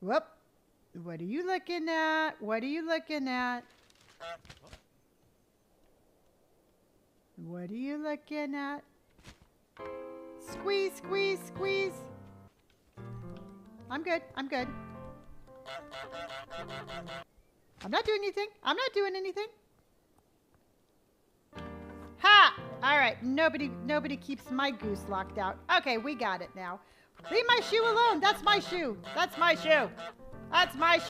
Whoop. What are you looking at? What are you looking at? What are you looking at? Squeeze, squeeze, squeeze. I'm good. I'm good. I'm not doing anything. I'm not doing anything. Ha! All right. Nobody nobody keeps my goose locked out. Okay, we got it now. Leave my shoe alone. That's my shoe. That's my shoe. That's my shoe.